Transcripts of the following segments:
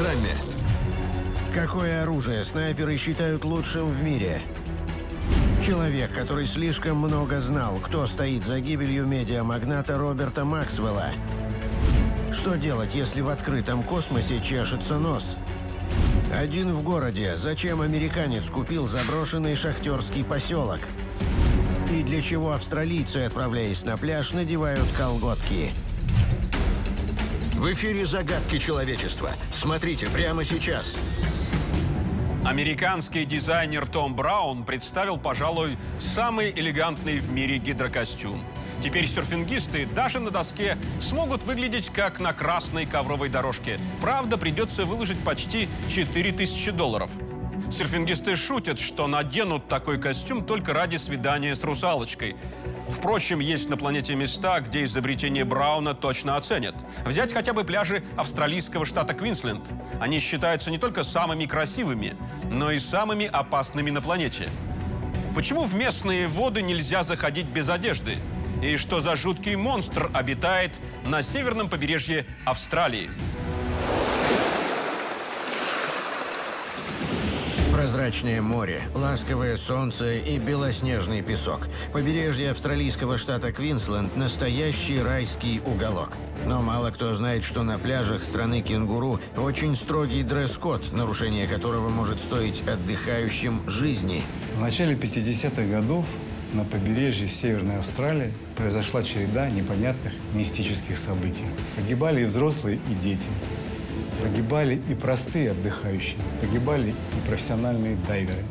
Программе. Какое оружие снайперы считают лучшим в мире? Человек, который слишком много знал, кто стоит за гибелью медиамагната Роберта Максвелла. Что делать, если в открытом космосе чешется нос? Один в городе. Зачем американец купил заброшенный шахтерский поселок? И для чего австралийцы, отправляясь на пляж, надевают колготки? В эфире «Загадки человечества». Смотрите прямо сейчас. Американский дизайнер Том Браун представил, пожалуй, самый элегантный в мире гидрокостюм. Теперь серфингисты даже на доске смогут выглядеть как на красной ковровой дорожке. Правда, придется выложить почти 4000 долларов. Серфингисты шутят, что наденут такой костюм только ради свидания с русалочкой. Впрочем, есть на планете места, где изобретение Брауна точно оценят. Взять хотя бы пляжи австралийского штата Квинсленд. Они считаются не только самыми красивыми, но и самыми опасными на планете. Почему в местные воды нельзя заходить без одежды? И что за жуткий монстр обитает на северном побережье Австралии? Прозрачное море, ласковое солнце и белоснежный песок. Побережье австралийского штата Квинсленд – настоящий райский уголок. Но мало кто знает, что на пляжах страны кенгуру очень строгий дресс-код, нарушение которого может стоить отдыхающим жизни. В начале 50-х годов на побережье Северной Австралии произошла череда непонятных мистических событий. Погибали и взрослые, и дети. Погибали и простые отдыхающие, погибали и профессиональные дайверы.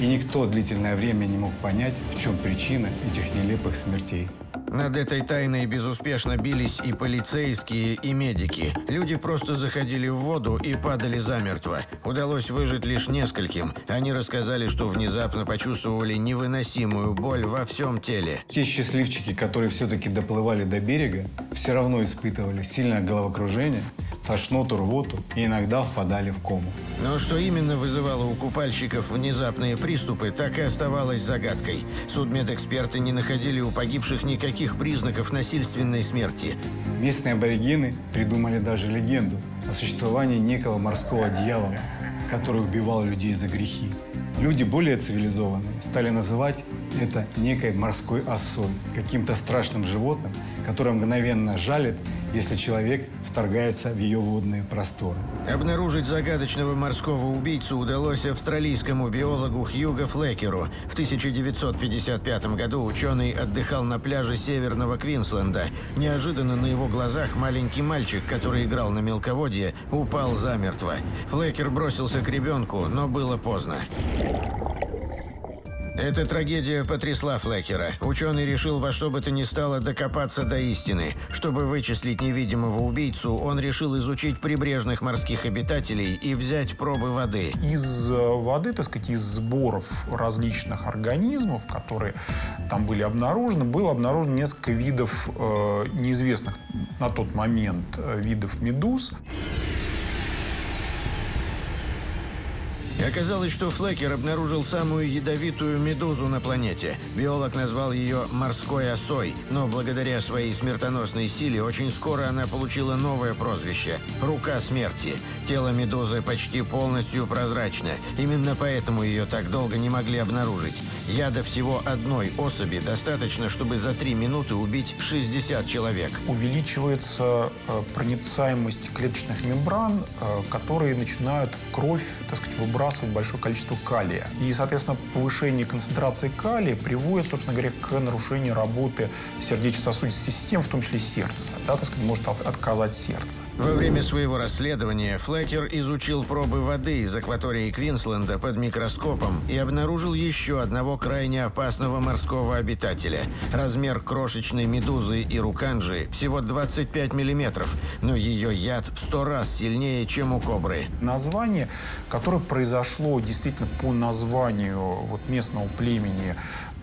И никто длительное время не мог понять, в чем причина этих нелепых смертей. Над этой тайной безуспешно бились и полицейские, и медики. Люди просто заходили в воду и падали замертво. Удалось выжить лишь нескольким. Они рассказали, что внезапно почувствовали невыносимую боль во всем теле. Те счастливчики, которые все-таки доплывали до берега, все равно испытывали сильное головокружение, тошноту, рвоту и иногда впадали в кому. Но что именно вызывало у купальщиков внезапные приступы, так и оставалось загадкой. Судмедэксперты не находили у погибших никаких признаков насильственной смерти. Местные аборигены придумали даже легенду о существовании некого морского дьявола, который убивал людей за грехи. Люди более цивилизованные стали называть это некой морской осой, каким-то страшным животным, которое мгновенно жалит, если человек вторгается в ее водные просторы. Обнаружить загадочного морского убийцу удалось австралийскому биологу Хьюго Флекеру. В 1955 году ученый отдыхал на пляже северного Квинсленда. Неожиданно на его глазах маленький мальчик, который играл на мелководье, упал замертво. Флекер бросился к ребенку, но было поздно. Эта трагедия потрясла Флекера. Ученый решил во что бы то ни стало докопаться до истины. Чтобы вычислить невидимого убийцу, он решил изучить прибрежных морских обитателей и взять пробы воды. Из э, воды, так сказать, из сборов различных организмов, которые там были обнаружены, было обнаружено несколько видов э, неизвестных на тот момент э, видов медуз. Оказалось, что Флекер обнаружил самую ядовитую медузу на планете. Биолог назвал ее «морской осой», но благодаря своей смертоносной силе очень скоро она получила новое прозвище – «рука смерти». Тело медузы почти полностью прозрачно. Именно поэтому ее так долго не могли обнаружить. Яда всего одной особи достаточно, чтобы за три минуты убить 60 человек. Увеличивается э, проницаемость клеточных мембран, э, которые начинают в кровь, так сказать, выбрасывать большое количество калия. И, соответственно, повышение концентрации калия приводит, собственно говоря, к нарушению работы сердечно-сосудистой системы, в том числе сердца. Да, так сказать, может от- отказать сердце. Во время своего расследования Флекер изучил пробы воды из акватории Квинсленда под микроскопом и обнаружил еще одного крайне опасного морского обитателя. Размер крошечной медузы и руканджи всего 25 миллиметров, но ее яд в сто раз сильнее, чем у кобры. Название, которое произошло действительно по названию вот местного племени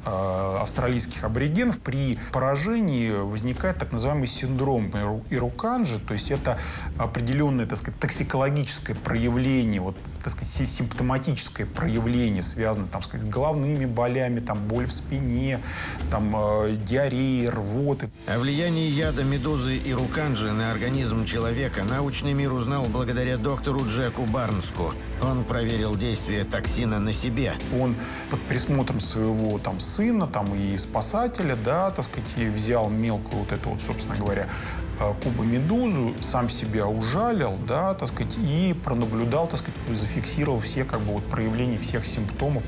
австралийских аборигенов при поражении возникает так называемый синдром Ируканджи, то есть это определенное, так сказать, токсикологическое проявление, вот, так сказать, симптоматическое проявление, связанное, там, сказать, с головными болями, там, боль в спине, там, э, диареи, рвоты. О влиянии яда медузы Ируканджи на организм человека научный мир узнал благодаря доктору Джеку Барнску. Он проверил действие токсина на себе. Он под присмотром своего там сына, там и спасателя, да, так сказать, и взял мелкую вот эту вот, собственно говоря, Куба Медузу, сам себя ужалил, да, так сказать, и пронаблюдал, так сказать, зафиксировал все как бы вот проявления всех симптомов,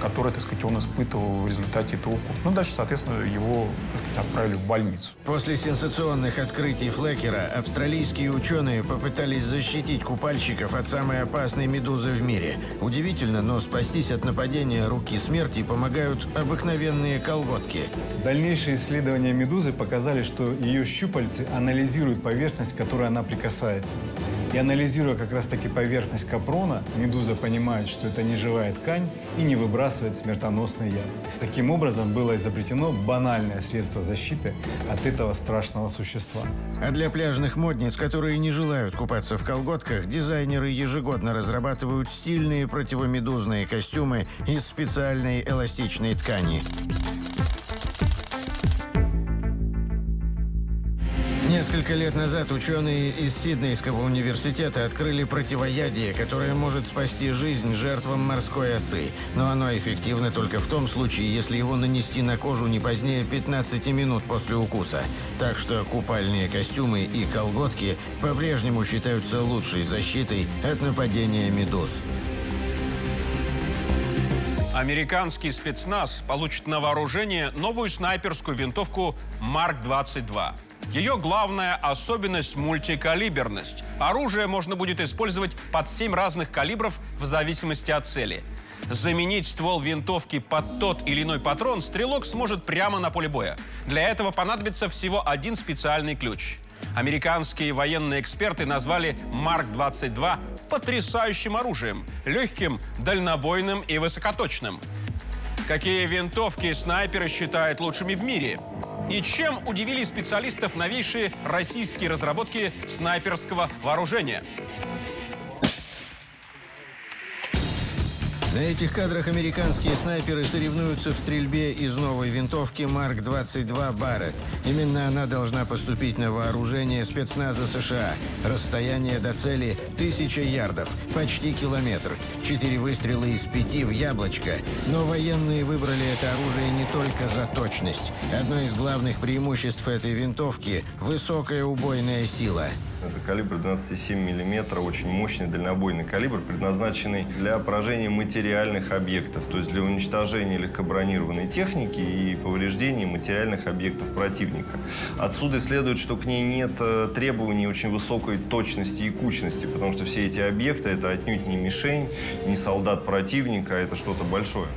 которые, так сказать, он испытывал в результате этого курса. Ну, дальше, соответственно, его, так сказать, отправили в больницу. После сенсационных открытий Флекера австралийские ученые попытались защитить купальщиков от самой опасной медузы в мире. Удивительно, но спастись от нападения руки смерти помогают обыкновенные колготки. Дальнейшие исследования медузы показали, что ее щупальцы анализируют анализирует поверхность, к которой она прикасается. И анализируя как раз-таки поверхность капрона, медуза понимает, что это не живая ткань и не выбрасывает смертоносный яд. Таким образом было изобретено банальное средство защиты от этого страшного существа. А для пляжных модниц, которые не желают купаться в колготках, дизайнеры ежегодно разрабатывают стильные противомедузные костюмы из специальной эластичной ткани. Несколько лет назад ученые из Сиднейского университета открыли противоядие, которое может спасти жизнь жертвам морской осы. Но оно эффективно только в том случае, если его нанести на кожу не позднее 15 минут после укуса. Так что купальные костюмы и колготки по-прежнему считаются лучшей защитой от нападения медуз. Американский спецназ получит на вооружение новую снайперскую винтовку Марк-22. Ее главная особенность – мультикалиберность. Оружие можно будет использовать под 7 разных калибров в зависимости от цели. Заменить ствол винтовки под тот или иной патрон стрелок сможет прямо на поле боя. Для этого понадобится всего один специальный ключ. Американские военные эксперты назвали Марк-22 потрясающим оружием, легким, дальнобойным и высокоточным. Какие винтовки снайперы считают лучшими в мире? И чем удивили специалистов новейшие российские разработки снайперского вооружения? На этих кадрах американские снайперы соревнуются в стрельбе из новой винтовки Марк-22 Барретт. Именно она должна поступить на вооружение спецназа США. Расстояние до цели – тысяча ярдов, почти километр. Четыре выстрела из пяти в яблочко. Но военные выбрали это оружие не только за точность. Одно из главных преимуществ этой винтовки – высокая убойная сила. Это калибр 12,7 мм, очень мощный дальнобойный калибр, предназначенный для поражения материальных объектов, то есть для уничтожения легкобронированной техники и повреждения материальных объектов противника. Отсюда следует, что к ней нет э, требований очень высокой точности и кучности, потому что все эти объекты – это отнюдь не мишень, не солдат противника, а это что-то большое.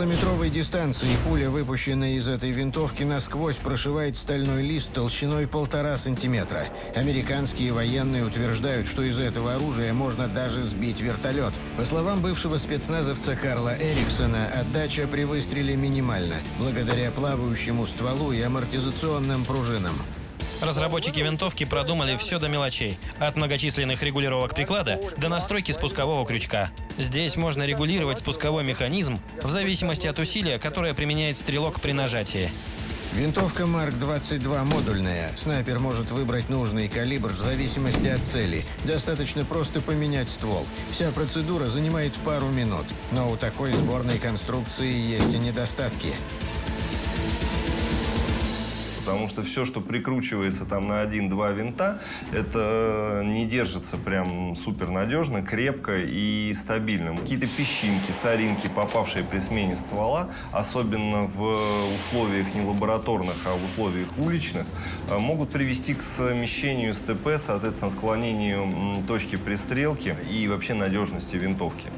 Километровой дистанции пуля, выпущенная из этой винтовки, насквозь прошивает стальной лист толщиной полтора сантиметра. Американские военные утверждают, что из этого оружия можно даже сбить вертолет. По словам бывшего спецназовца Карла Эриксона, отдача при выстреле минимальна, благодаря плавающему стволу и амортизационным пружинам. Разработчики винтовки продумали все до мелочей. От многочисленных регулировок приклада до настройки спускового крючка. Здесь можно регулировать спусковой механизм в зависимости от усилия, которое применяет стрелок при нажатии. Винтовка Марк-22 модульная. Снайпер может выбрать нужный калибр в зависимости от цели. Достаточно просто поменять ствол. Вся процедура занимает пару минут. Но у такой сборной конструкции есть и недостатки потому что все, что прикручивается там на один-два винта, это не держится прям супер надежно, крепко и стабильно. Какие-то песчинки, соринки, попавшие при смене ствола, особенно в условиях не лабораторных, а в условиях уличных, э, могут привести к смещению СТП, соответственно, отклонению точки пристрелки и вообще надежности винтовки.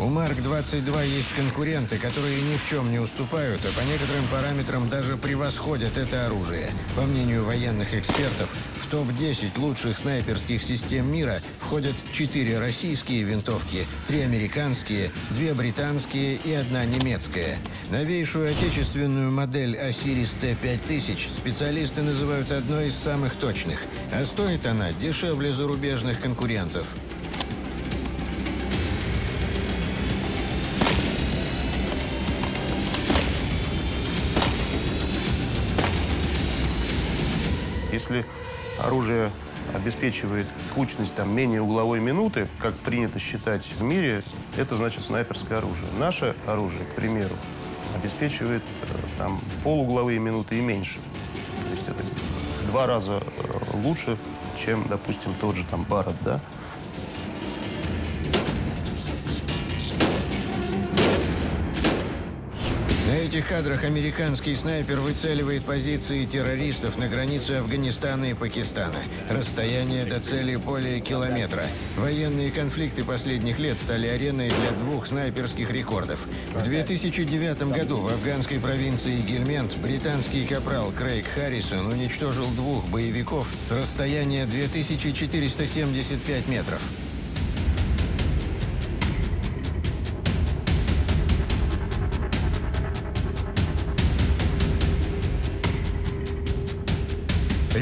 У Марк-22 есть конкуренты, которые ни в чем не уступают, а по некоторым параметрам даже превосходят это оружие. По мнению военных экспертов, в В топ-10 лучших снайперских систем мира входят 4 российские винтовки, 3 американские, 2 британские и одна немецкая. Новейшую отечественную модель Osiris T5000 специалисты называют одной из самых точных, а стоит она дешевле зарубежных конкурентов. Если оружие обеспечивает кучность там, менее угловой минуты, как принято считать в мире, это значит снайперское оружие. Наше оружие, к примеру, обеспечивает э, там, полугловые минуты и меньше. То есть это в два раза э, лучше, чем, допустим, тот же там Барретт, да? Этих кадрах американский снайпер выцеливает позиции террористов на границе Афганистана и Пакистана. Расстояние до цели более километра. Военные конфликты последних лет стали ареной для двух снайперских рекордов. В 2009 году в афганской провинции Гельмент британский капрал Крейг Харрисон уничтожил двух боевиков с расстояния 2475 метров.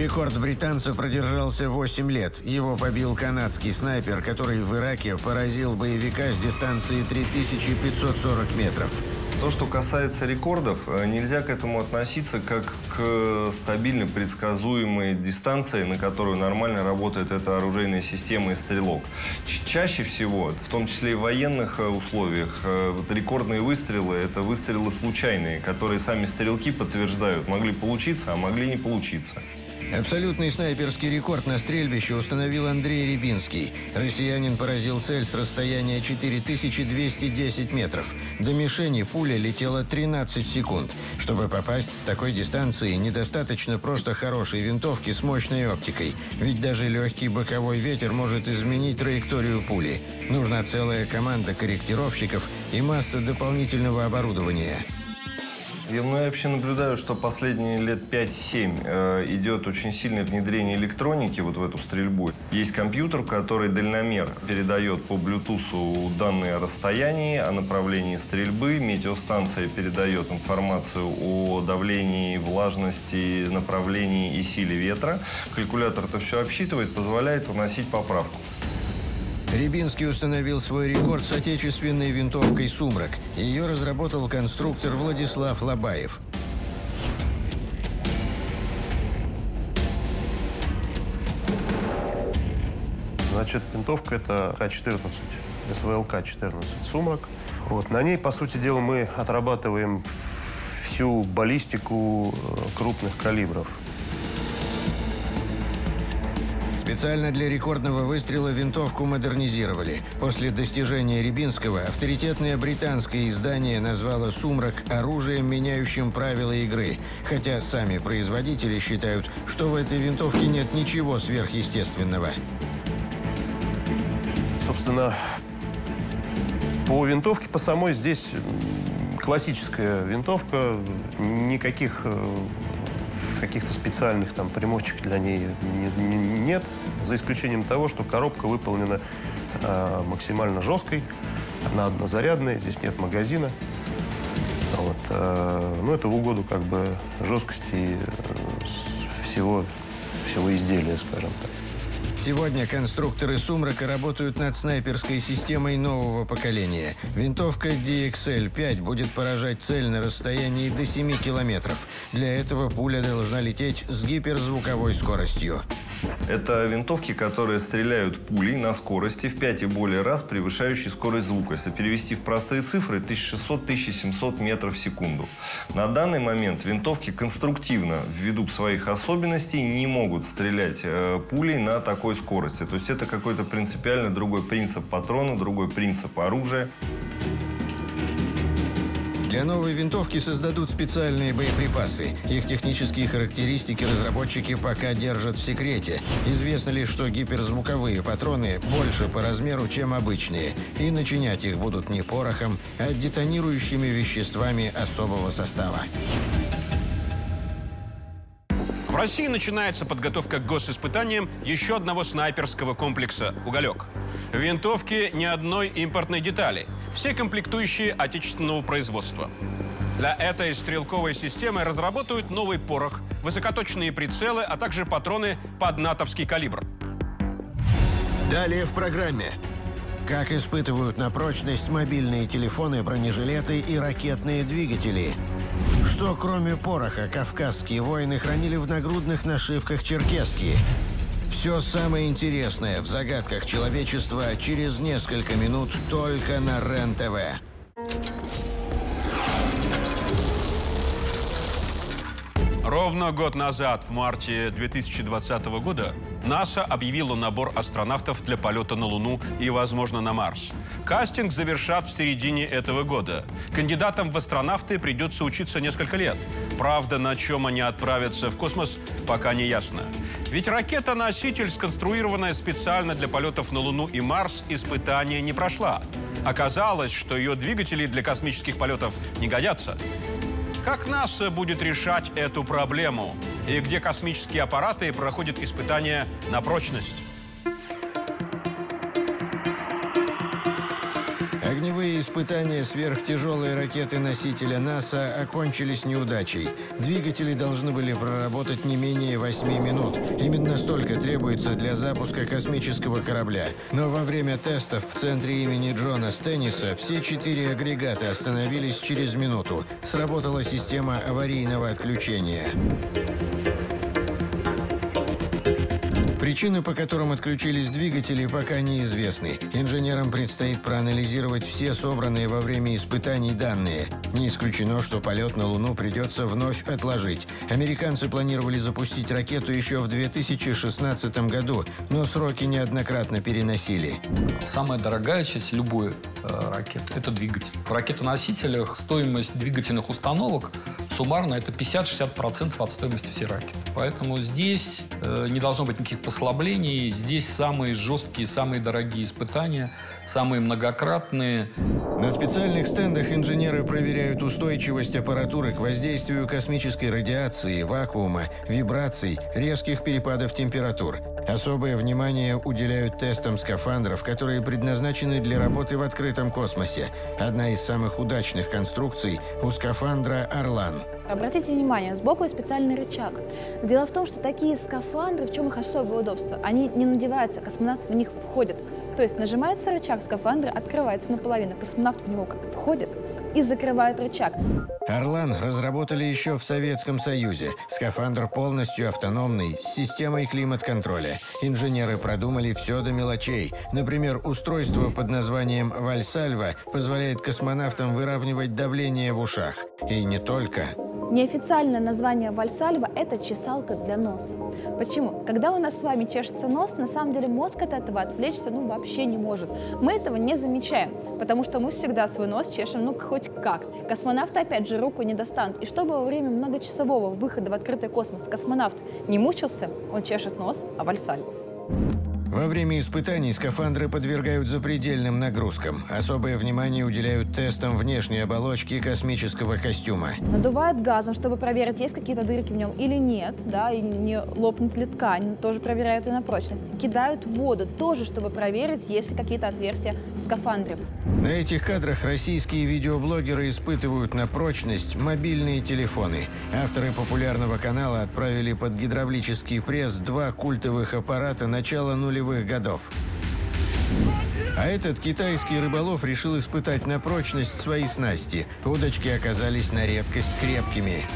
Рекорд британца продержался 8 лет. Его побил канадский снайпер, который в Ираке поразил боевика с дистанции 3540 метров. То, что касается рекордов, э, нельзя к этому относиться как к стабильно предсказуемой дистанции, на которую нормально работает эта оружейная система и стрелок. Чаще всего, в том числе и в военных э, условиях, э, рекордные выстрелы – это выстрелы случайные, которые сами стрелки подтверждают, могли получиться, а могли не получиться. Абсолютный снайперский рекорд на стрельбище установил Андрей Рябинский. Россиянин поразил цель с расстояния 4210 метров. До мишени пуля летела 13 секунд. Чтобы попасть с такой дистанции, недостаточно просто хорошей винтовки с мощной оптикой. Ведь даже легкий боковой ветер может изменить траекторию пули. Нужна целая команда корректировщиков и масса дополнительного оборудования. Я, ну, я вообще наблюдаю, что последние лет 5-7 э, идет очень сильное внедрение электроники вот в эту стрельбу. Есть компьютер, который дальномер передает по Bluetooth данные о расстоянии, о направлении стрельбы. Метеостанция передает информацию о давлении, влажности, направлении и силе ветра. Калькулятор это все обсчитывает, позволяет вносить поправку. Рябинский установил свой рекорд с отечественной винтовкой «Сумрак». Ее разработал конструктор Владислав Лобаев. Значит, винтовка это К-14, СВЛК-14 «Сумрак». Вот. На ней, по сути дела, мы отрабатываем всю баллистику э, крупных калибров. Специально для рекордного выстрела винтовку модернизировали. После достижения Рябинского авторитетное британское издание назвало «Сумрак» оружием, меняющим правила игры. Хотя сами производители считают, что в этой винтовке нет ничего сверхъестественного. Собственно, по винтовке, по самой здесь классическая винтовка. Никаких э, каких-то специальных там примочек для ней не, не, нет, за исключением того, что коробка выполнена э, максимально жесткой, она однозарядная, здесь нет магазина. Вот, э, ну, это в угоду как бы жесткости э, всего, всего изделия, скажем так. Сегодня конструкторы «Сумрака» работают над снайперской системой нового поколения. Винтовка DXL-5 будет поражать цель на расстоянии до 7 километров. Для этого пуля должна лететь с гиперзвуковой скоростью. Это винтовки, которые стреляют пулей на скорости в 5 и более раз превышающей скорость звука. Если перевести в простые цифры, 1600-1700 метров в секунду. На данный момент винтовки конструктивно, ввиду своих особенностей, не могут стрелять э, пулей на такой скорости. То есть это какой-то принципиально другой принцип патрона, другой принцип оружия. Для новой винтовки создадут специальные боеприпасы. Их технические характеристики разработчики пока держат в секрете. Известно лишь, что гиперзвуковые патроны больше по размеру, чем обычные. И начинять их будут не порохом, а детонирующими веществами особого состава. России начинается подготовка к госиспытаниям еще одного снайперского комплекса «Уголек». В винтовке ни одной импортной детали. Все комплектующие отечественного производства. Для этой стрелковой системы разработают новый порох, высокоточные прицелы, а также патроны под натовский калибр. Далее в программе. Как испытывают на прочность мобильные телефоны, бронежилеты и ракетные двигатели. Что кроме пороха кавказские воины хранили в нагрудных нашивках черкесские. Все самое интересное в загадках человечества через несколько минут только на РЕН-ТВ. Ровно год назад, в марте 2020 года, НАСА объявила набор астронавтов для полета на Луну и, возможно, на Марс. Кастинг завершат в середине этого года. Кандидатам в астронавты придется учиться несколько лет. Правда, на чем они отправятся в космос, пока не ясно. Ведь ракета-носитель, сконструированная специально для полетов на Луну и Марс, испытания не прошла. Оказалось, что ее двигатели для космических полетов не годятся. Как НАСА будет решать эту проблему? И где космические аппараты проходят испытания на прочность? Испытания сверхтяжелой ракеты-носителя НАСА окончились неудачей. Двигатели должны были проработать не менее 8 минут. Именно столько требуется для запуска космического корабля. Но во время тестов в центре имени Джона Стенниса все четыре агрегата остановились через минуту. Сработала система аварийного отключения. Причины, по которым отключились двигатели, пока неизвестны. Инженерам предстоит проанализировать все собранные во время испытаний данные. Не исключено, что полет на Луну придется вновь отложить. Американцы планировали запустить ракету еще в 2016 году, но сроки неоднократно переносили. Самая дорогая часть любой э, ракеты – это двигатель. В ракетоносителях стоимость двигательных установок суммарно это 50-60% от стоимости всей ракеты. Поэтому здесь э, не должно быть никаких послаблений. Здесь самые жесткие, самые дорогие испытания, самые многократные. На специальных стендах инженеры проверяют устойчивость аппаратуры к воздействию космической радиации, вакуума, вибраций, резких перепадов температур. Особое внимание уделяют тестам скафандров, которые предназначены для работы в открытом космосе. Одна из самых удачных конструкций у скафандра «Орлан». Обратите внимание, сбоку есть специальный рычаг. Дело в том, что такие скафандры, в чем их особое удобство? Они не надеваются, космонавт в них входит. То есть нажимается рычаг скафандра, открывается наполовину, космонавт в него входит и закрывает рычаг. «Орлан» разработали еще в Советском Союзе. Скафандр полностью автономный, с системой климат-контроля. Инженеры продумали все до мелочей. Например, устройство под названием «Вальсальва» позволяет космонавтам выравнивать давление в ушах. И не только. Неофициальное название вальсальва – это чесалка для носа. Почему? Когда у нас с вами чешется нос, на самом деле мозг от этого отвлечься ну, вообще не может. Мы этого не замечаем, потому что мы всегда свой нос чешем ну хоть как. Космонавты опять же руку не достанут. И чтобы во время многочасового выхода в открытый космос космонавт не мучился, он чешет нос, а вальсальва. Во время испытаний скафандры подвергают запредельным нагрузкам. Особое внимание уделяют тестам внешней оболочки космического костюма. Надувают газом, чтобы проверить, есть какие-то дырки в нем или нет, да, и не лопнет ли ткань, тоже проверяют ее на прочность. Кидают в воду, тоже, чтобы проверить, есть ли какие-то отверстия в скафандре. На этих кадрах российские видеоблогеры испытывают на прочность мобильные телефоны. Авторы популярного канала отправили под гидравлический пресс два культовых аппарата начала нулевых годов. А этот китайский рыболов решил испытать на прочность свои снасти. Удочки оказались на редкость крепкими.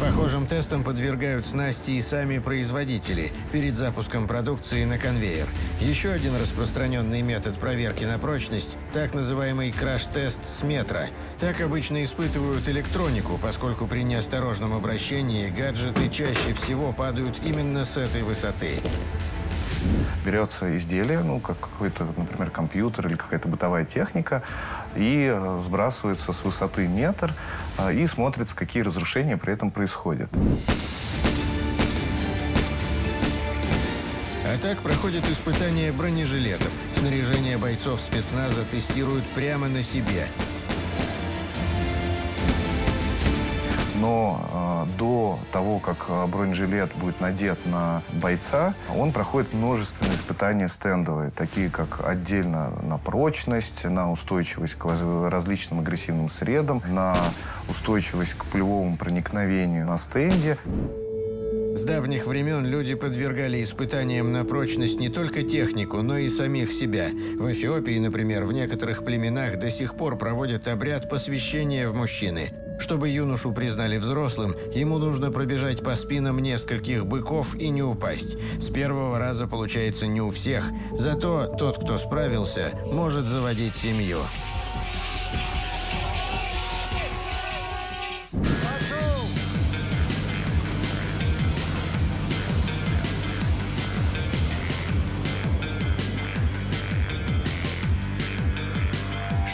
Похожим тестам подвергают снасти и сами производители перед запуском продукции на конвейер. Еще один распространенный метод проверки на прочность – так называемый краш-тест с метра. Так обычно испытывают электронику, поскольку при неосторожном обращении гаджеты чаще всего падают именно с этой высоты. Берется изделие, ну, как какой-то, например, компьютер или какая-то бытовая техника, и э, сбрасывается с высоты метр, э, и смотрится, какие разрушения при этом происходят. А так проходят испытания бронежилетов. Снаряжение бойцов спецназа тестируют прямо на себе. Но э, до того, как э, бронежилет будет надет на бойца, он проходит множественные испытания стендовые, такие как отдельно на прочность, на устойчивость к различным агрессивным средам, на устойчивость к пулевому проникновению на стенде. С давних времен люди подвергали испытаниям на прочность не только технику, но и самих себя. В Эфиопии, например, в некоторых племенах до сих пор проводят обряд посвящения в мужчины. Чтобы юношу признали взрослым, ему нужно пробежать по спинам нескольких быков и не упасть. С первого раза получается не у всех, зато тот, кто справился, может заводить семью.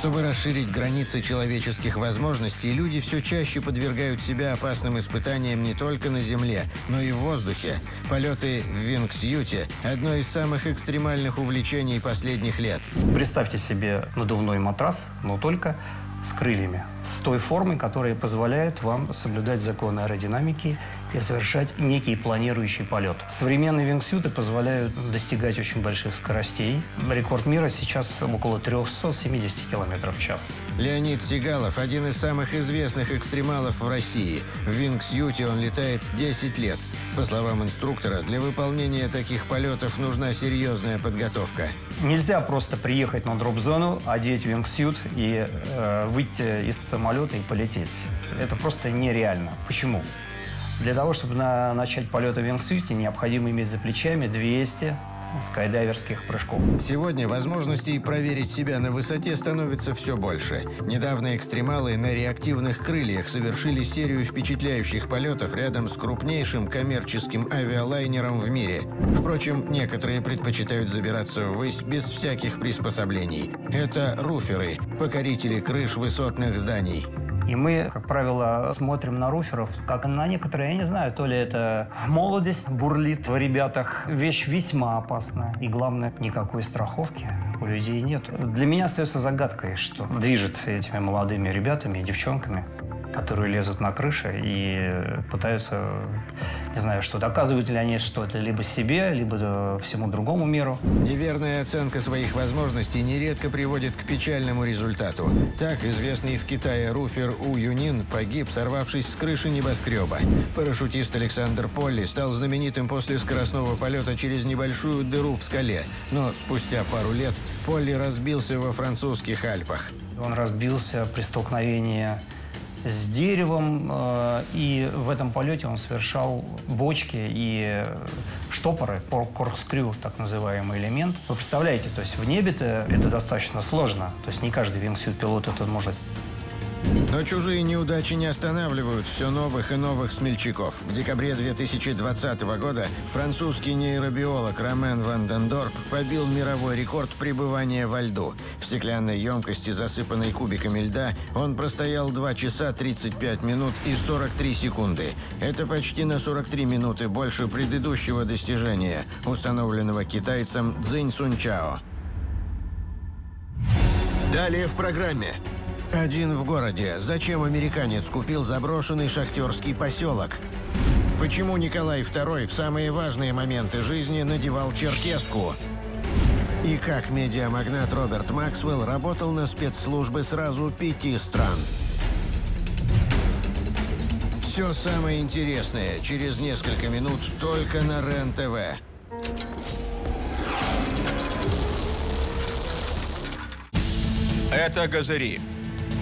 Чтобы расширить границы человеческих возможностей, люди все чаще подвергают себя опасным испытаниям не только на Земле, но и в воздухе. Полеты в Вингсьюте – одно из самых экстремальных увлечений последних лет. Представьте себе надувной матрас, но только с крыльями, с той формой, которая позволяет вам соблюдать законы аэродинамики и совершать некий планирующий полет. Современные вингсюты позволяют достигать очень больших скоростей. Рекорд мира сейчас около 370 км в час. Леонид Сигалов – один из самых известных экстремалов в России. В вингсюте он летает 10 лет. По словам инструктора, для выполнения таких полетов нужна серьезная подготовка. Нельзя просто приехать на дроп-зону, одеть вингсют и э, выйти из самолета и полететь. Это просто нереально. Почему? Для того, чтобы на, начать полеты в вингсуте, необходимо иметь за плечами 200 скайдайверских прыжков. Сегодня возможностей проверить себя на высоте становится все больше. Недавно экстремалы на реактивных крыльях совершили серию впечатляющих полетов рядом с крупнейшим коммерческим авиалайнером в мире. Впрочем, некоторые предпочитают забираться ввысь без всяких приспособлений. Это руферы, покорители крыш высотных зданий. И мы, как правило, смотрим на руферов, как на некоторые, я не знаю, то ли это молодость бурлит в ребятах. Вещь весьма опасная. И главное, никакой страховки у людей нет. Для меня остается загадкой, что движет этими молодыми ребятами и девчонками которые лезут на крыши и пытаются, не знаю, что доказывают ли они что-то либо себе, либо всему другому миру. Неверная оценка своих возможностей нередко приводит к печальному результату. Так, известный в Китае руфер У Юнин погиб, сорвавшись с крыши небоскреба. Парашютист Александр Полли стал знаменитым после скоростного полета через небольшую дыру в скале. Но спустя пару лет Полли разбился во французских Альпах. Он разбился при столкновении с деревом, э, и в этом полете он совершал бочки и штопоры, коркскрю, так называемый элемент. Вы представляете, то есть в небе-то это достаточно сложно, то есть не каждый вингсют пилот это может но чужие неудачи не останавливают все новых и новых смельчаков. В декабре 2020 года французский нейробиолог Ромен Ван Дендорп побил мировой рекорд пребывания во льду. В стеклянной емкости, засыпанной кубиками льда, он простоял 2 часа 35 минут и 43 секунды. Это почти на 43 минуты больше предыдущего достижения, установленного китайцем Цзинь Сунчао. Далее в программе. Один в городе. Зачем американец купил заброшенный шахтерский поселок? Почему Николай II в самые важные моменты жизни надевал черкеску? И как медиамагнат Роберт Максвелл работал на спецслужбы сразу пяти стран? Все самое интересное через несколько минут только на РЕН-ТВ. Это «Газыри»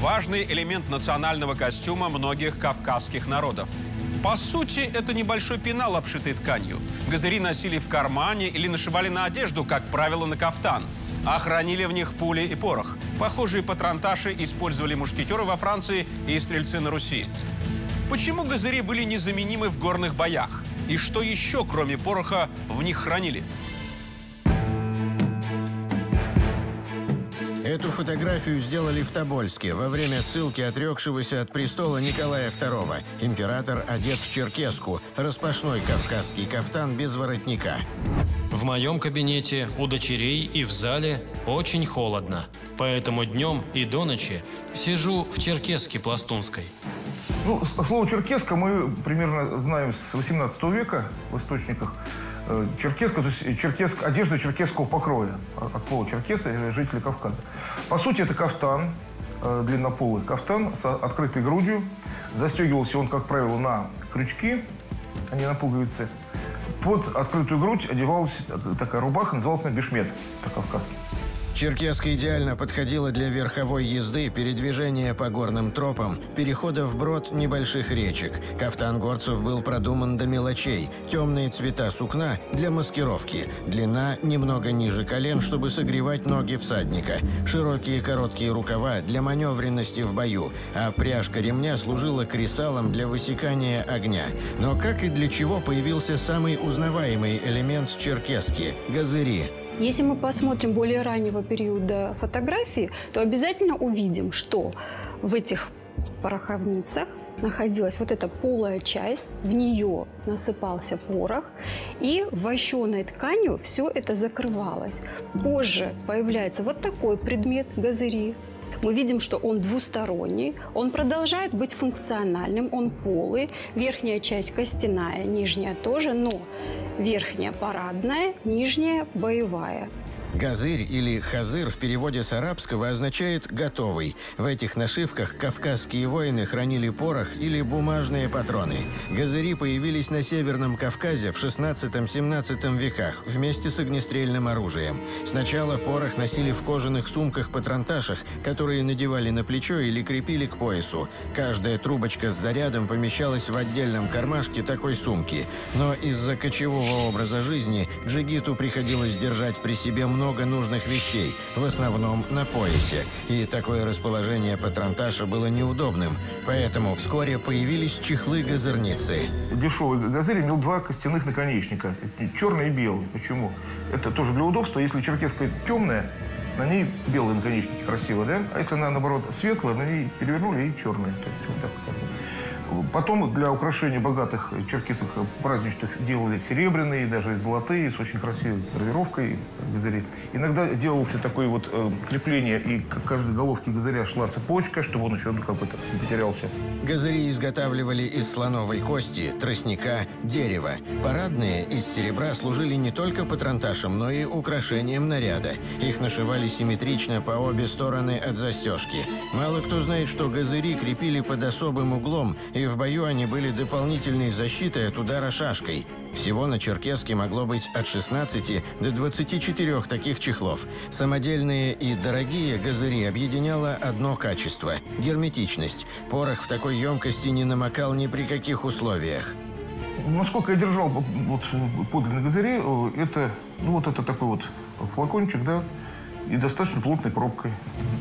важный элемент национального костюма многих кавказских народов. По сути, это небольшой пенал, обшитый тканью. Газыри носили в кармане или нашивали на одежду, как правило, на кафтан. А хранили в них пули и порох. Похожие патронташи использовали мушкетеры во Франции и стрельцы на Руси. Почему газыри были незаменимы в горных боях? И что еще, кроме пороха, в них хранили? Эту фотографию сделали в Тобольске во время ссылки отрекшегося от престола Николая II. Император одет в черкеску, распашной кавказский кафтан без воротника. В моем кабинете, у дочерей и в зале очень холодно. Поэтому днем и до ночи сижу в черкеске пластунской. Ну, слово «черкеска» мы примерно знаем с 18 века в источниках. Э, черкеска, то есть черкеск, одежда черкесского покроя, от слова черкеса, э, жители Кавказа. По сути, это кафтан, э, длиннополый кафтан с открытой грудью. Застегивался он, как правило, на крючки, а не на пуговицы. Под открытую грудь одевалась такая рубаха, называлась она бешмет по-кавказски. Черкеска идеально подходила для верховой езды, передвижения по горным тропам, перехода вброд небольших речек. Кафтан горцев был продуман до мелочей. Темные цвета сукна для маскировки. Длина немного ниже колен, чтобы согревать ноги всадника. Широкие короткие рукава для маневренности в бою. А пряжка ремня служила кресалом для высекания огня. Но как и для чего появился самый узнаваемый элемент черкески – газыри – если мы посмотрим более раннего периода фотографии, то обязательно увидим, что в этих пороховницах находилась вот эта полая часть, в нее насыпался порох, и вощеной тканью все это закрывалось. Позже появляется вот такой предмет газыри, мы видим, что он двусторонний, он продолжает быть функциональным, он полый, верхняя часть костяная, нижняя тоже, но верхняя парадная, нижняя боевая. Газырь или хазыр в переводе с арабского означает «готовый». В этих нашивках кавказские воины хранили порох или бумажные патроны. Газыри появились на Северном Кавказе в 16-17 веках вместе с огнестрельным оружием. Сначала порох носили в кожаных сумках-патронташах, которые надевали на плечо или крепили к поясу. Каждая трубочка с зарядом помещалась в отдельном кармашке такой сумки. Но из-за кочевого образа жизни джигиту приходилось держать при себе много много нужных вещей, в основном на поясе. И такое расположение патронташа было неудобным, поэтому вскоре появились чехлы-газырницы. Дешевый газырь имел два костяных наконечника, черный и белый. Почему? Это тоже для удобства. Если черкеска темная, на ней белые наконечники красиво, да? А если она, наоборот, светлая, на ней перевернули и черные. То есть, вот так, Потом для украшения богатых черкесов праздничных делали серебряные, даже золотые, с очень красивой гравировкой газыри. Иногда делался такое вот э, крепление, и к каждой головке газыря шла цепочка, чтобы он еще ну, как бы не потерялся. Газыри изготавливали из слоновой кости, тростника, дерева. Парадные из серебра служили не только патронташем, но и украшением наряда. Их нашивали симметрично по обе стороны от застежки. Мало кто знает, что газыри крепили под особым углом и в бою они были дополнительной защитой от удара шашкой. Всего на Черкеске могло быть от 16 до 24 таких чехлов. Самодельные и дорогие газыри объединяло одно качество – герметичность. Порох в такой емкости не намокал ни при каких условиях. Насколько я держал вот, подлинные газыри, это, ну, вот это такой вот флакончик, да, и достаточно плотной пробкой.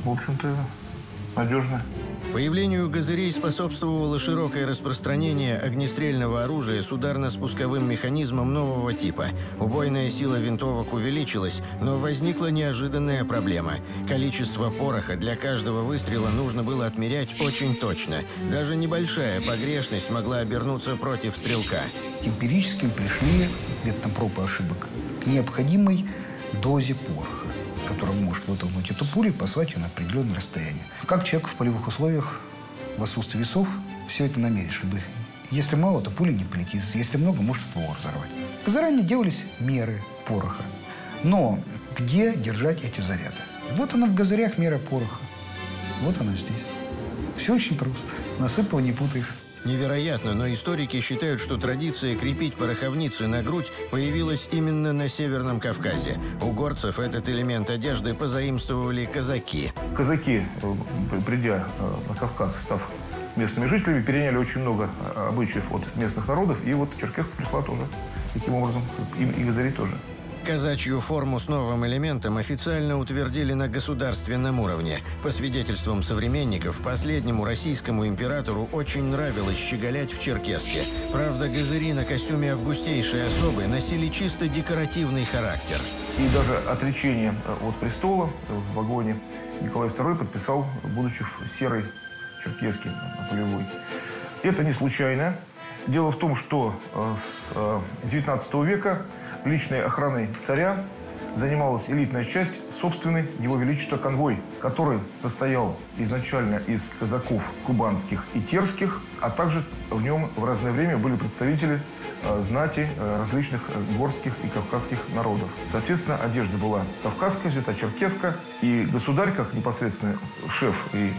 В общем-то, надежно. Появлению газырей способствовало широкое распространение огнестрельного оружия с ударно-спусковым механизмом нового типа. Убойная сила винтовок увеличилась, но возникла неожиданная проблема. Количество пороха для каждого выстрела нужно было отмерять очень точно. Даже небольшая погрешность могла обернуться против стрелка. Эмпирически пришли методом проб и ошибок к необходимой дозе пороха которым может вытолкнуть эту пулю и послать ее на определенное расстояние. Как человек в полевых условиях в отсутствии весов все это намерить, чтобы если мало, то пуля не полетит, если много, может ствол разорвать. Заранее делались меры пороха. Но где держать эти заряды? Вот она в газырях мера пороха. Вот она здесь. Все очень просто. Насыпал, не путаешь. Невероятно, но историки считают, что традиция крепить пороховницы на грудь появилась именно на Северном Кавказе. У горцев этот элемент одежды позаимствовали казаки. Казаки, э, придя э, на Кавказ, став местными жителями, переняли очень много э, обычаев от местных народов, и вот Черкеска пришла тоже таким образом, и, и Газари тоже. Казачью форму с новым элементом официально утвердили на государственном уровне. По свидетельствам современников, последнему российскому императору очень нравилось щеголять в черкеске. Правда, газыри на костюме августейшей особы носили чисто декоративный характер. И даже отречение э, от престола в вагоне Николай II подписал, будучи в серой черкеске полевой. Это не случайно. Дело в том, что э, с XIX э, века личной охраной царя занималась элитная часть, собственный Его Величество конвой, который состоял изначально из казаков кубанских и терских, а также в нем в разное время были представители э, знати э, различных э, горских и кавказских народов. Соответственно, одежда была кавказская, свято-черкесская, и государь, как непосредственно шеф и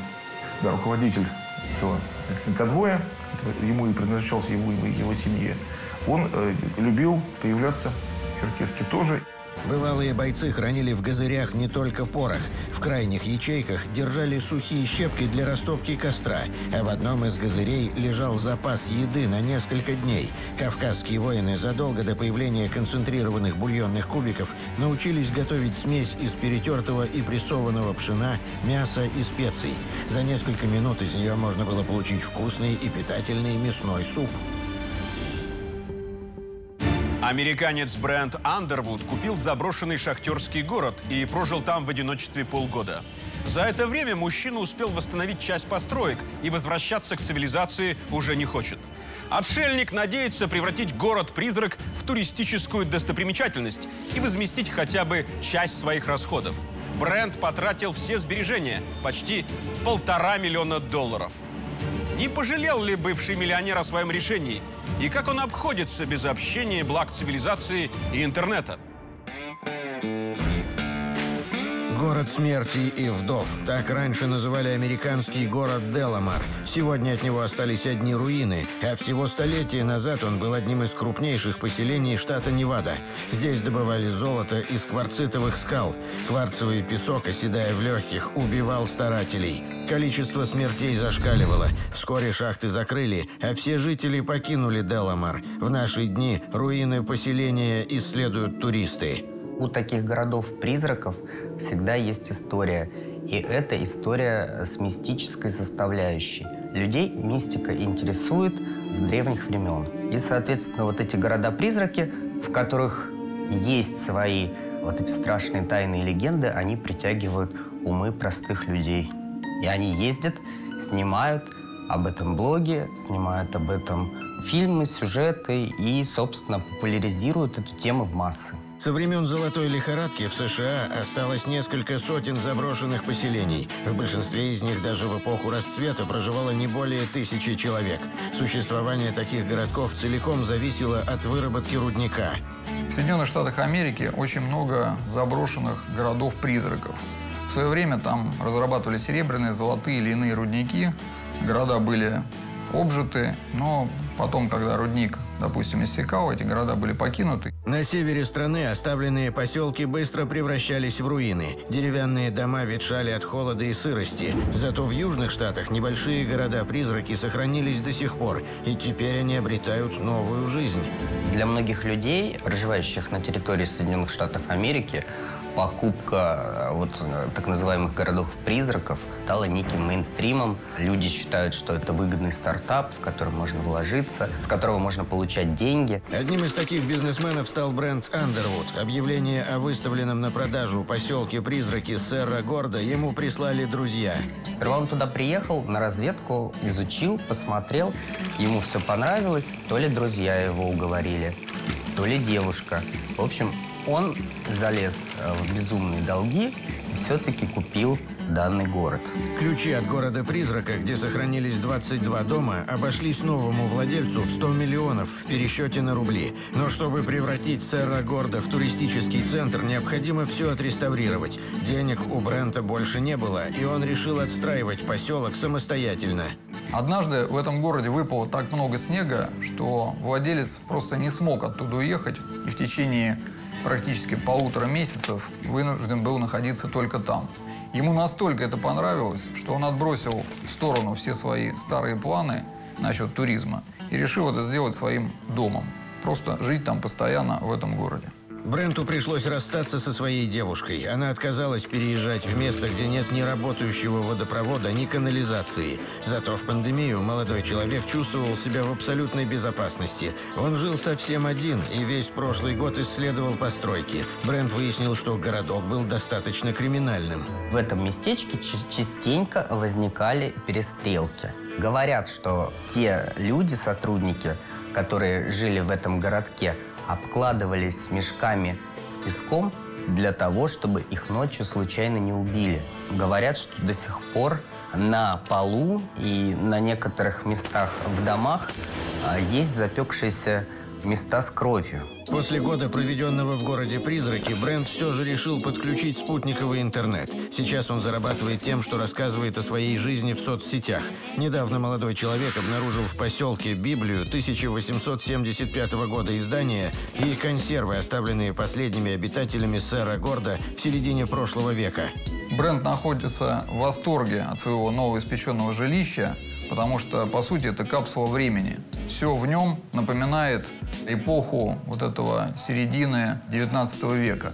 да, руководитель этого конвоя, ему и предназначался его, его, его семье, он э, любил появляться Черкеске тоже. Бывалые бойцы хранили в газырях не только порох. В крайних ячейках держали сухие щепки для растопки костра, а в одном из газырей лежал запас еды на несколько дней. Кавказские воины задолго до появления концентрированных бульонных кубиков научились готовить смесь из перетертого и прессованного пшена, мяса и специй. За несколько минут из нее можно было получить вкусный и питательный мясной суп. Американец Брент Андервуд купил заброшенный шахтерский город и прожил там в одиночестве полгода. За это время мужчина успел восстановить часть построек и возвращаться к цивилизации уже не хочет. Отшельник надеется превратить город-призрак в туристическую достопримечательность и возместить хотя бы часть своих расходов. Брент потратил все сбережения, почти полтора миллиона долларов. Не пожалел ли бывший миллионер о своем решении? И как он обходится без общения, благ цивилизации и интернета? Город смерти и вдов. Так раньше называли американский город Деламар. Сегодня от него остались одни руины, а всего столетия назад он был одним из крупнейших поселений штата Невада. Здесь добывали золото из кварцитовых скал. Кварцевый песок, оседая в легких, убивал старателей. Количество смертей зашкаливало. Вскоре шахты закрыли, а все жители покинули Деламар. В наши дни руины поселения исследуют туристы. У таких городов-призраков всегда есть история. И это история с мистической составляющей. Людей мистика интересует с древних времен. И, соответственно, вот эти города-призраки, в которых есть свои вот эти страшные тайные легенды, они притягивают умы простых людей. И они ездят, снимают об этом блоги, снимают об этом фильмы, сюжеты и, собственно, популяризируют эту тему в массы. Со времен золотой лихорадки в США осталось несколько сотен заброшенных поселений. В большинстве из них даже в эпоху расцвета проживало не более тысячи человек. Существование таких городков целиком зависело от выработки рудника. В Соединенных Штатах Америки очень много заброшенных городов-призраков. В свое время там разрабатывали серебряные, золотые или иные рудники. Города были обжиты, но потом, когда рудник, допустим, иссякал, эти города были покинуты. На севере страны оставленные поселки быстро превращались в руины. Деревянные дома ветшали от холода и сырости. Зато в южных штатах небольшие города-призраки сохранились до сих пор, и теперь они обретают новую жизнь. Для многих людей, проживающих на территории Соединенных Штатов Америки, покупка э, вот э, так называемых городов-призраков стала неким мейнстримом. Люди считают, что это выгодный стартап, в который можно вложиться, с которого можно получать деньги. Одним из таких бизнесменов стал бренд Underwood. Объявление о выставленном на продажу поселке Призраки Серра Горда ему прислали друзья. Сперва он туда приехал на разведку, изучил, посмотрел. Ему все понравилось. То ли друзья его уговорили, то ли девушка. В общем, он залез э, в безумные долги и все-таки купил данный город. Ключи от города-призрака, где сохранились 22 дома, обошлись новому владельцу в 100 миллионов в пересчете на рубли. Но чтобы превратить Серра Горда в туристический центр, необходимо все отреставрировать. Денег у Брента больше не было, и он решил отстраивать поселок самостоятельно. Однажды в этом городе выпало так много снега, что владелец просто не смог оттуда уехать и в течение практически полутора месяцев вынужден был находиться только там. Ему настолько это понравилось, что он отбросил в сторону все свои старые планы насчет туризма и решил это сделать своим домом. Просто жить там постоянно в этом городе. Бренту пришлось расстаться со своей девушкой. Она отказалась переезжать в место, где нет ни работающего водопровода, ни канализации. Зато в пандемию молодой человек чувствовал себя в абсолютной безопасности. Он жил совсем один и весь прошлый год исследовал постройки. Брент выяснил, что городок был достаточно криминальным. В этом местечке частенько возникали перестрелки. Говорят, что те люди, сотрудники, которые жили в этом городке, обкладывались мешками с песком для того, чтобы их ночью случайно не убили. Говорят, что до сих пор на полу и на некоторых местах в домах а, есть запекшиеся места с кровью. После года, проведенного в городе Призраки, Брент все же решил подключить спутниковый интернет. Сейчас он зарабатывает тем, что рассказывает о своей жизни в соцсетях. Недавно молодой человек обнаружил в поселке Библию 1875 года издания и консервы, оставленные последними обитателями сэра Горда в середине прошлого века. Брент находится в восторге от своего новоиспеченного жилища, потому что, по сути, это капсула времени. Все в нем напоминает эпоху вот этого середины 19 века.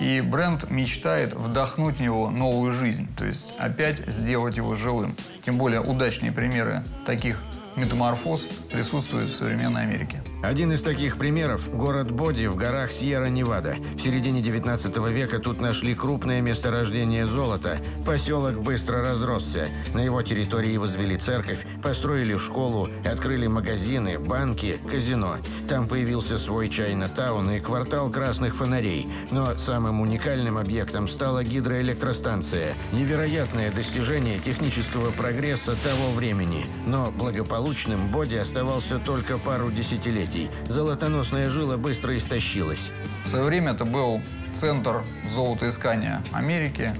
И бренд мечтает вдохнуть в него новую жизнь, то есть опять сделать его живым. Тем более удачные примеры таких метаморфоз присутствует в современной Америке. Один из таких примеров – город Боди в горах Сьерра-Невада. В середине 19 века тут нашли крупное месторождение золота. Поселок быстро разросся. На его территории возвели церковь, построили школу, открыли магазины, банки, казино. Там появился свой Чайна-таун и квартал красных фонарей. Но самым уникальным объектом стала гидроэлектростанция. Невероятное достижение технического прогресса того времени. Но благополучным Боди оставался только пару десятилетий десятилетий золотоносная жила быстро истощилась. В свое время это был центр золотоискания Америки,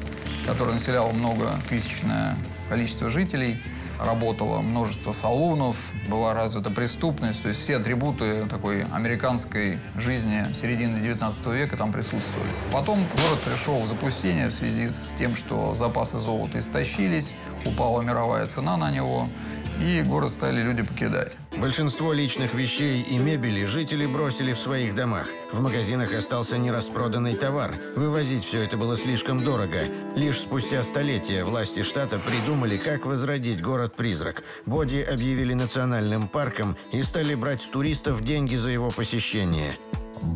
который населял многотысячное количество жителей. Работало множество салунов, была развита преступность, то есть все атрибуты такой американской жизни середины 19 века там присутствовали. Потом город пришел в запустение в связи с тем, что запасы золота истощились, упала мировая цена на него, и город стали люди покидать. Большинство личных вещей и мебели жители бросили в своих домах. В магазинах остался нераспроданный товар. Вывозить все это было слишком дорого. Лишь спустя столетия власти штата придумали, как возродить город-призрак. Боди объявили национальным парком и стали брать с туристов деньги за его посещение.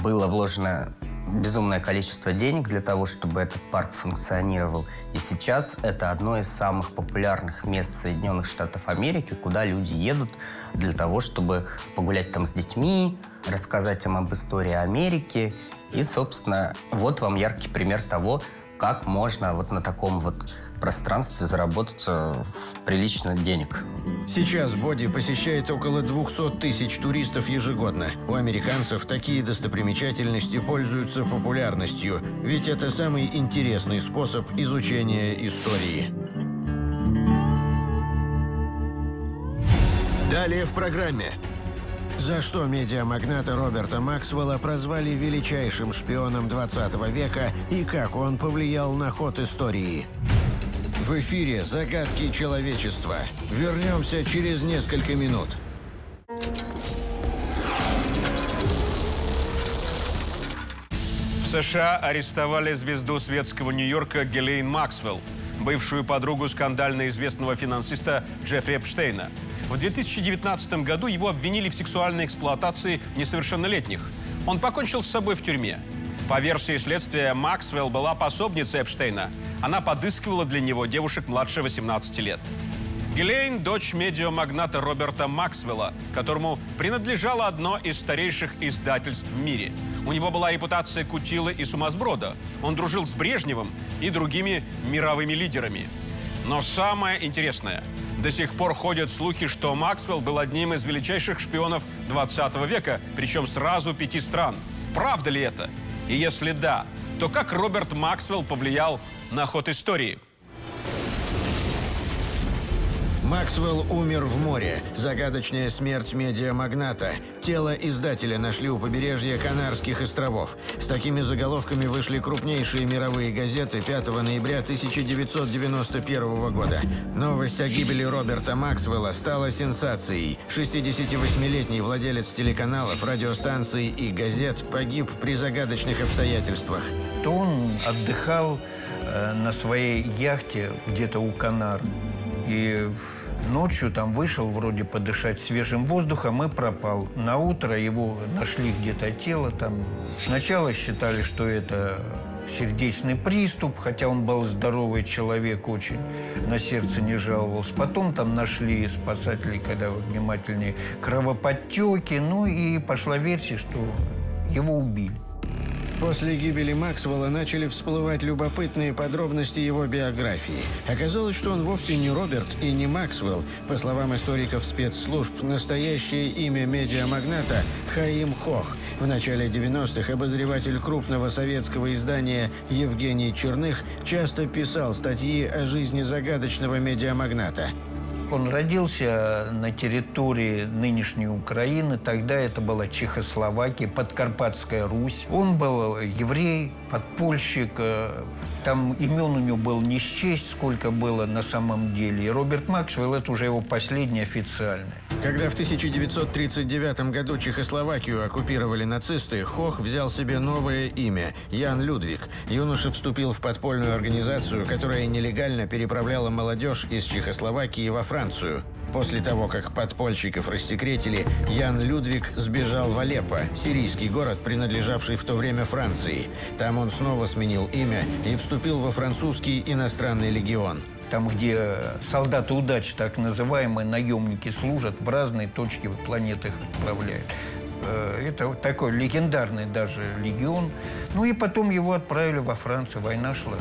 Было вложено безумное количество денег для того, чтобы этот парк функционировал. И сейчас это одно из самых популярных мест Соединенных Штатов Америки, куда люди едут для того, чтобы погулять там с детьми, рассказать им об истории Америки. И, собственно, вот вам яркий пример того, как можно вот на таком вот пространстве заработать э, прилично денег. Сейчас Боди посещает около 200 тысяч туристов ежегодно. У американцев такие достопримечательности пользуются популярностью, ведь это самый интересный способ изучения истории. Далее в программе. За что медиамагната Роберта Максвелла прозвали величайшим шпионом 20 века и как он повлиял на ход истории. В эфире «Загадки человечества». Вернемся через несколько минут. В США арестовали звезду светского Нью-Йорка Гелейн Максвелл, бывшую подругу скандально известного финансиста Джеффри Эпштейна. В 2019 году его обвинили в сексуальной эксплуатации несовершеннолетних. Он покончил с собой в тюрьме. По версии следствия, Максвелл была пособницей Эпштейна. Она подыскивала для него девушек младше 18 лет. Гелейн – дочь медиамагната Роберта Максвелла, которому принадлежало одно из старейших издательств в мире. У него была репутация кутила и сумасброда. Он дружил с Брежневым и другими мировыми лидерами. Но самое интересное – до сих пор ходят слухи, что Максвелл был одним из величайших шпионов 20 века, причем сразу пяти стран. Правда ли это? И если да, то как Роберт Максвелл повлиял на ход истории? Максвелл умер в море. Загадочная смерть медиамагната. Тело издателя нашли у побережья Канарских островов. С такими заголовками вышли крупнейшие мировые газеты 5 ноября 1991 года. Новость о гибели Роберта Максвелла стала сенсацией. 68-летний владелец телеканалов, радиостанций и газет погиб при загадочных обстоятельствах. То он отдыхал э, на своей яхте где-то у Канар. И Ночью там вышел вроде подышать свежим воздухом и пропал. На утро его нашли где-то тело там. Сначала считали, что это сердечный приступ, хотя он был здоровый человек, очень на сердце не жаловался. Потом там нашли спасатели, когда внимательнее, кровоподтеки. Ну и пошла версия, что его убили. После гибели Максвелла начали всплывать любопытные подробности его биографии. Оказалось, что он вовсе не Роберт и не Максвелл. По словам историков спецслужб, настоящее имя медиамагната – Хаим Хох. В начале 90-х обозреватель крупного советского издания Евгений Черных часто писал статьи о жизни загадочного медиамагната. Он родился на территории нынешней Украины. Тогда это была Чехословакия, Подкарпатская Русь. Он был еврей, подпольщик. Там имен у него было не счесть, сколько было на самом деле. И Роберт Максвелл – это уже его последний официальный. Когда в 1939 году Чехословакию оккупировали нацисты, Хох взял себе новое имя – Ян Людвиг. Юноша вступил в подпольную организацию, которая нелегально переправляла молодежь из Чехословакии во Францию. После того, как подпольщиков рассекретили, Ян Людвиг сбежал в Алеппо, сирийский город, принадлежавший в то время Франции. Там он снова сменил имя и вступил во французский иностранный легион. Там, где солдаты удачи, так называемые наемники, служат, в разные точки планеты их отправляют. Э, Это такой легендарный даже легион. Ну и потом его отправили во Францию, война шла.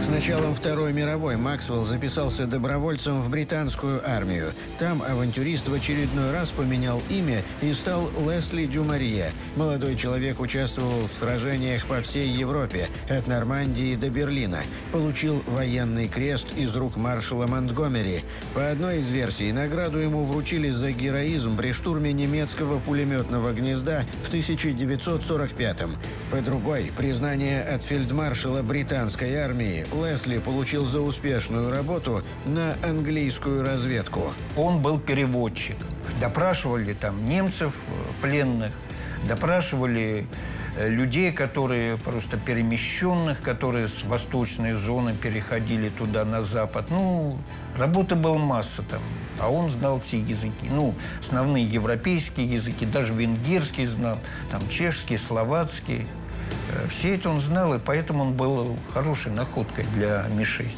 С началом Второй мировой Максвелл записался добровольцем в британскую армию. Там авантюрист в очередной раз поменял имя и стал Лесли Дюмарье. Молодой человек участвовал в сражениях по всей Европе, от Нормандии до Берлина. Получил военный крест из рук маршала Монтгомери. По одной из версий, награду ему вручили за героизм при штурме немецкого пулеметного гнезда в 1945-м. По другой, признание от фельдмаршала британской армии Лесли получил за успешную работу на английскую разведку. Он был переводчик. Допрашивали там немцев э, пленных, допрашивали э, людей, которые просто перемещенных, которые с восточной зоны переходили туда на запад. Ну, работы была масса там, а он знал все языки. Ну, основные европейские языки, даже венгерский знал, там чешский, словацкий. Э, Все это он знал, и поэтому он был хорошей находкой для мишей.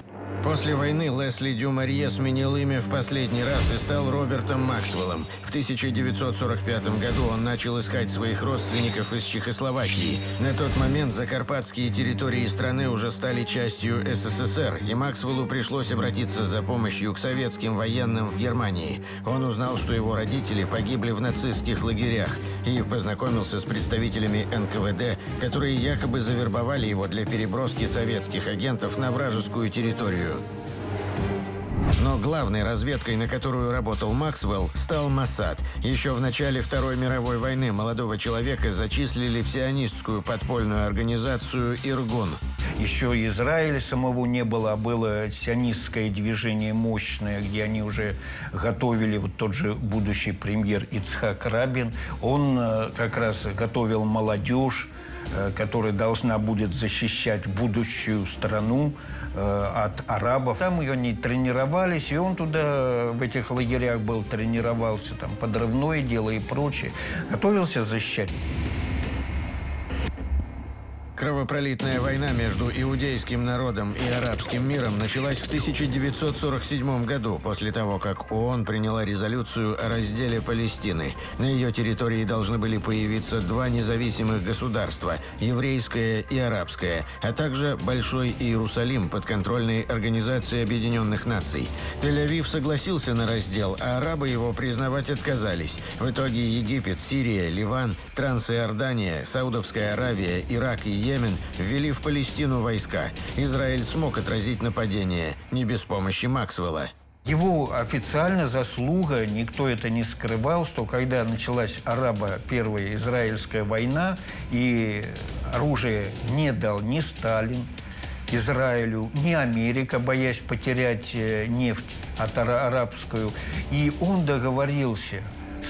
После войны Лесли Дюмарье сменил имя в последний раз и стал Робертом Максвеллом. В 1945 году он начал искать своих родственников из Чехословакии. На тот момент закарпатские территории страны уже стали частью СССР, и Максвеллу пришлось обратиться за помощью к советским военным в Германии. Он узнал, что его родители погибли в нацистских лагерях, и познакомился с представителями НКВД, которые якобы завербовали его для переброски советских агентов на вражескую территорию. Но главной разведкой, на которую работал Максвелл, стал Моссад. Еще в начале Второй мировой войны молодого человека зачислили в сионистскую подпольную организацию «Иргун». Еще Израиля самого не было, а было сионистское движение мощное, где они уже готовили, вот тот же будущий премьер Ицхак Рабин. Он э, как раз готовил молодежь, э, которая должна будет защищать будущую страну от арабов. Там ее не тренировались, и он туда э, в этих лагерях был, тренировался, там подрывное дело и прочее. Готовился защищать. Кровопролитная война между иудейским народом и арабским миром началась в 1947 году, после того, как ООН приняла резолюцию о разделе Палестины. На ее территории должны были появиться два независимых государства – еврейское и арабское, а также Большой Иерусалим, подконтрольной Организации Объединенных Наций. Тель-Авив согласился на раздел, а арабы его признавать отказались. В итоге Египет, Сирия, Ливан, Трансиордания, Саудовская Аравия, Ирак и Йемен ввели в Палестину войска. Израиль смог отразить нападение, не без помощи Максвелла. Его официально заслуга, никто это не скрывал, что когда началась арабо первая израильская война, и оружие не дал ни Сталин, Израилю, ни Америка, боясь потерять э, нефть от ара- арабскую. И он договорился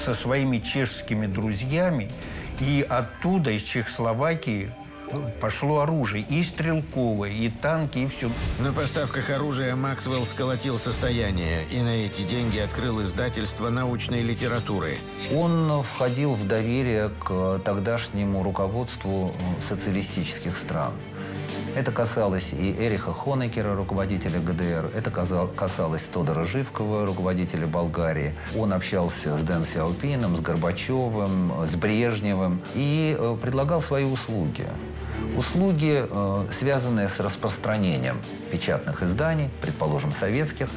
со своими чешскими друзьями, и оттуда, из Чехословакии, пошло оружие, и стрелковое, и танки, и все. На поставках оружия Максвелл сколотил состояние и на эти деньги открыл издательство научной литературы. Он входил в доверие к тогдашнему руководству социалистических стран. Это касалось и Эриха Хонекера, руководителя ГДР, это касалось Тодора Живкова, руководителя Болгарии. Он общался с Дэн Сяопином, с Горбачевым, с Брежневым и э, предлагал свои услуги. Услуги, э, связанные с распространением печатных изданий, предположим, советских,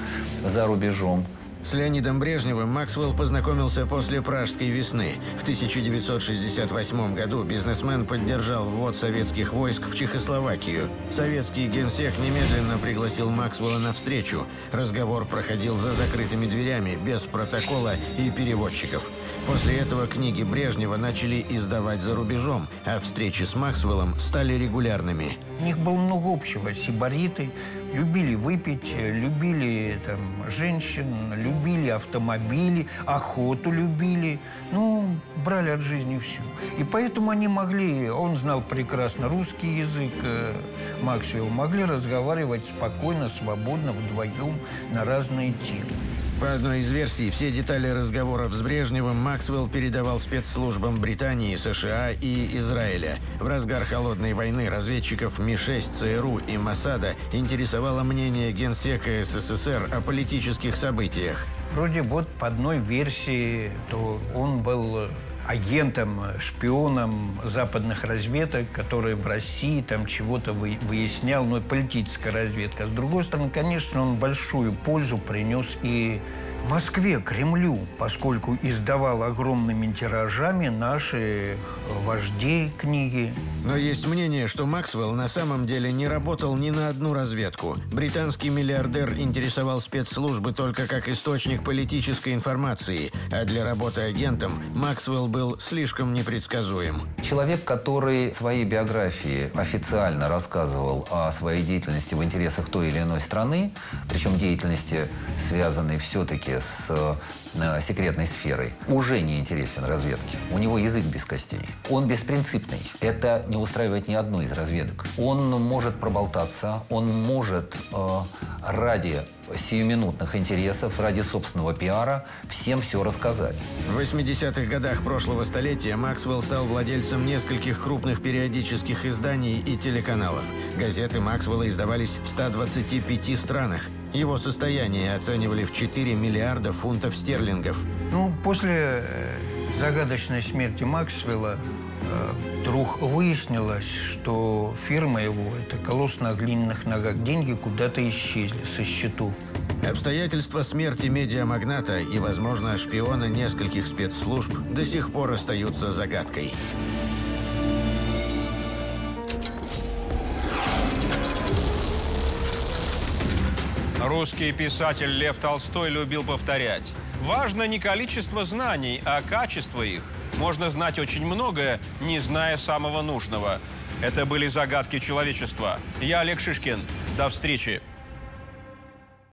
за рубежом, с Леонидом Брежневым Максвелл познакомился после Пражской весны. В 1968 году бизнесмен поддержал ввод советских войск в Чехословакию. Советский генсек немедленно пригласил Максвелла на встречу. Разговор проходил за закрытыми дверями, без протокола и переводчиков. После этого книги Брежнева начали издавать за рубежом, а встречи с Максвеллом стали регулярными. У них было много общего. Сибариты любили выпить, любили там, женщин, любили автомобили, охоту любили. Ну, брали от жизни все. И поэтому они могли, он знал прекрасно русский язык, э, Максвелл, могли разговаривать спокойно, свободно, вдвоем на разные темы. По одной из версий, все детали разговоров с Брежневым Максвелл передавал спецслужбам Британии, США и Израиля. В разгар холодной войны разведчиков Ми-6, ЦРУ и Масада интересовало мнение генсека СССР о политических событиях. Вроде вот по одной версии, то он был агентом, шпионом западных разведок, который в России там чего-то выяснял, ну, политическая разведка. С другой стороны, конечно, он большую пользу принес и Москве, Кремлю, поскольку издавал огромными тиражами наши вождей книги. Но есть мнение, что Максвелл на самом деле не работал ни на одну разведку. Британский миллиардер интересовал спецслужбы только как источник политической информации, а для работы агентом Максвелл был слишком непредсказуем. Человек, который в своей биографии официально рассказывал о своей деятельности в интересах той или иной страны, причем деятельности, связанной все-таки с э, секретной сферой, уже не интересен разведке. У него язык без костей. Он беспринципный. Это не устраивает ни одну из разведок. Он может проболтаться, он может э, ради сиюминутных интересов, ради собственного пиара всем все рассказать. В 80-х годах прошлого столетия Максвелл стал владельцем нескольких крупных периодических изданий и телеканалов. Газеты Максвелла издавались в 125 странах. Его состояние оценивали в 4 миллиарда фунтов стерлингов. Ну, после э, загадочной смерти Максвелла э, вдруг выяснилось, что фирма его, это колосс на глиняных ногах, деньги куда-то исчезли со счетов. Обстоятельства смерти медиамагната и, возможно, шпиона нескольких спецслужб до сих пор остаются загадкой. Русский писатель Лев Толстой любил повторять. Важно не количество знаний, а качество их. Можно знать очень многое, не зная самого нужного. Это были загадки человечества. Я Олег Шишкин. До встречи.